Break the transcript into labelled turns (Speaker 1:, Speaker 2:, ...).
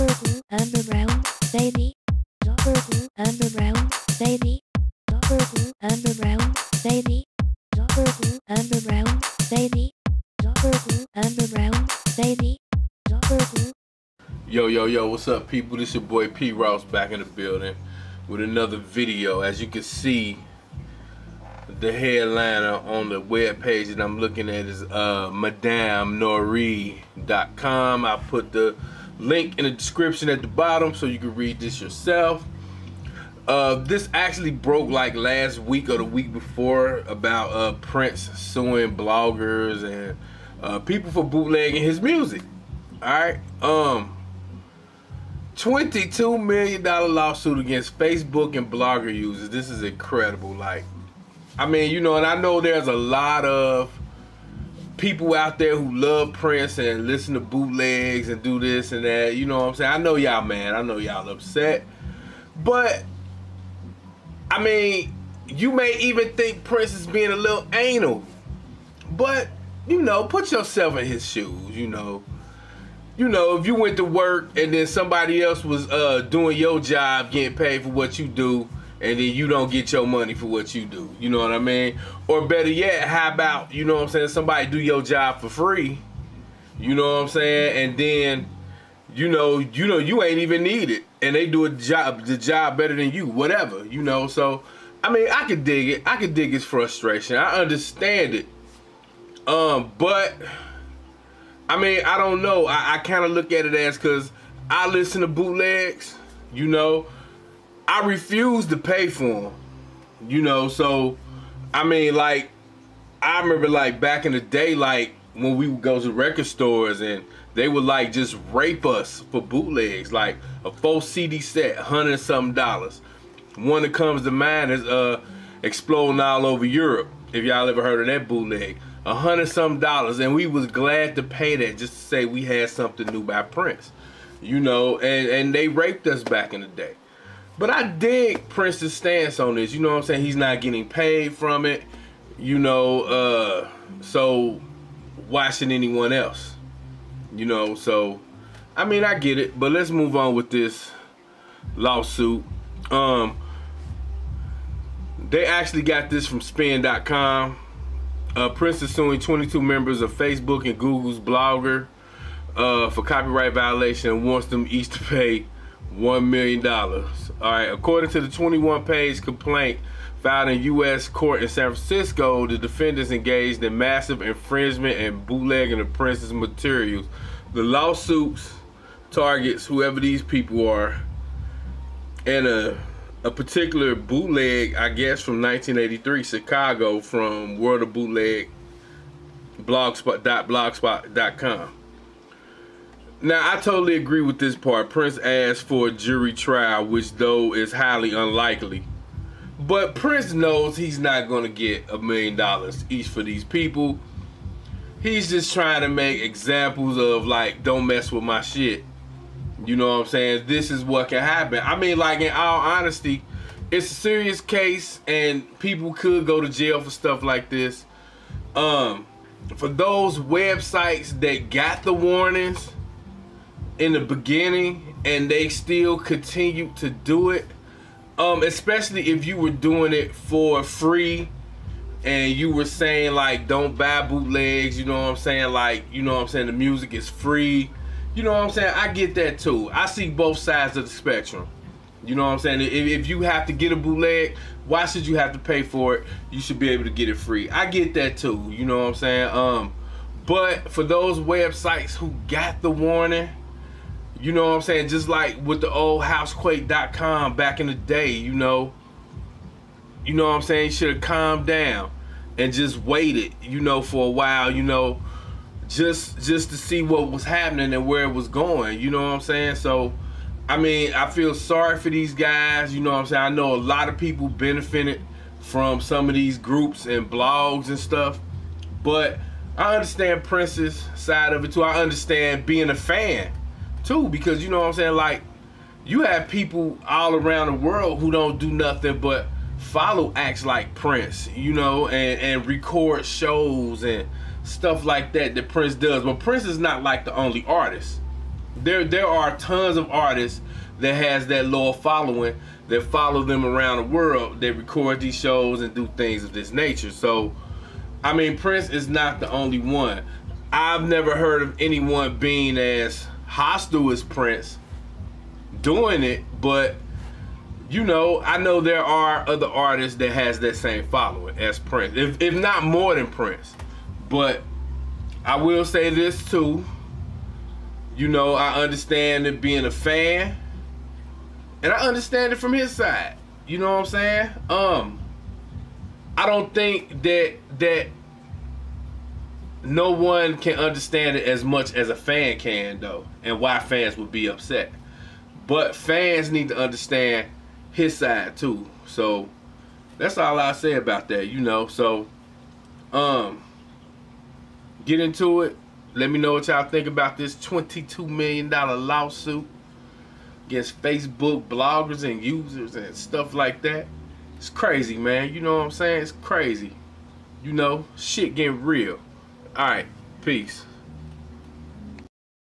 Speaker 1: Underground, baby. Underground, baby. Underground, baby. Underground, baby. Underground, baby.
Speaker 2: Yo, yo, yo, what's up, people? This your boy P. Ross back in the building with another video. As you can see, the headliner on the web page that I'm looking at is uh, MadameNoire.com. I put the link in the description at the bottom so you can read this yourself. Uh, this actually broke like last week or the week before about uh, Prince suing bloggers and uh, people for bootlegging his music. All right. Um. $22 million lawsuit against Facebook and blogger users. This is incredible. Like, I mean, you know, and I know there's a lot of people out there who love Prince and listen to bootlegs and do this and that. You know what I'm saying? I know y'all man. I know y'all upset. But, I mean, you may even think Prince is being a little anal. But, you know, put yourself in his shoes, you know you know, if you went to work and then somebody else was uh, doing your job, getting paid for what you do, and then you don't get your money for what you do. You know what I mean? Or better yet, how about, you know what I'm saying, somebody do your job for free. You know what I'm saying? And then, you know, you know, you ain't even needed. And they do a job the job better than you, whatever, you know. So I mean I could dig it. I could dig his frustration. I understand it. Um, but I mean, I don't know. I, I kind of look at it as because I listen to bootlegs, you know. I refuse to pay for them, you know. So, I mean, like, I remember like back in the day, like when we would go to record stores and they would like just rape us for bootlegs, like a full CD set, hundred something dollars. One that comes to mind is uh, exploding all over Europe. If y'all ever heard of that bootleg a hundred some dollars and we was glad to pay that just to say we had something new by Prince. You know, and, and they raped us back in the day. But I dig Prince's stance on this. You know what I'm saying? He's not getting paid from it. You know, uh, so why should anyone else? You know, so I mean I get it, but let's move on with this lawsuit. Um they actually got this from spin.com uh, Prince is suing 22 members of Facebook and Google's blogger uh, for copyright violation and wants them each to pay $1 million. All right, according to the 21 page complaint filed in U.S. court in San Francisco, the defendants engaged in massive infringement and bootlegging of Prince's materials. The lawsuits targets whoever these people are and a a particular bootleg, I guess, from 1983, Chicago, from World of Bootleg, blogspot.blogspot.com. Now, I totally agree with this part. Prince asked for a jury trial, which though is highly unlikely. But Prince knows he's not going to get a million dollars each for these people. He's just trying to make examples of like, don't mess with my shit. You know what I'm saying? This is what can happen. I mean, like in all honesty, it's a serious case and people could go to jail for stuff like this. Um, for those websites that got the warnings in the beginning and they still continue to do it, um, especially if you were doing it for free and you were saying like don't buy bootlegs, you know what I'm saying? Like, you know what I'm saying, the music is free you know what I'm saying? I get that too. I see both sides of the spectrum. You know what I'm saying? If, if, you have to get a bootleg, why should you have to pay for it? You should be able to get it free. I get that too. You know what I'm saying? Um, but for those websites who got the warning, you know what I'm saying? Just like with the old housequake.com back in the day, you know, you know what I'm saying? Should have calmed down and just waited, you know, for a while, you know, just just to see what was happening and where it was going. You know what I'm saying? So, I mean, I feel sorry for these guys. You know what I'm saying? I know a lot of people benefited from some of these groups and blogs and stuff, but I understand Prince's side of it too. I understand being a fan too because you know what I'm saying. Like, you have people all around the world who don't do nothing but follow acts like Prince, you know, and and record shows and stuff like that that Prince does. But Prince is not like the only artist. there there are tons of artists that has that loyal following that follow them around the world that record these shows and do things of this nature. So, I mean, Prince is not the only one. I've never heard of anyone being as hostile as Prince doing it, but you know, I know there are other artists that has that same following as Prince, if, if not more than Prince. But I will say this too. You know, I understand it being a fan, and I understand it from his side. You know what I'm saying? Um, I don't think that that no one can understand it as much as a fan can, though, and why fans would be upset. But fans need to understand his side too. So that's all I say about that, you know. So um get into it. Let me know what y'all think about this $22 million lawsuit against Facebook bloggers and users and stuff like that. It's crazy, man. You know what I'm saying? It's crazy. You know, shit getting real. All right, peace.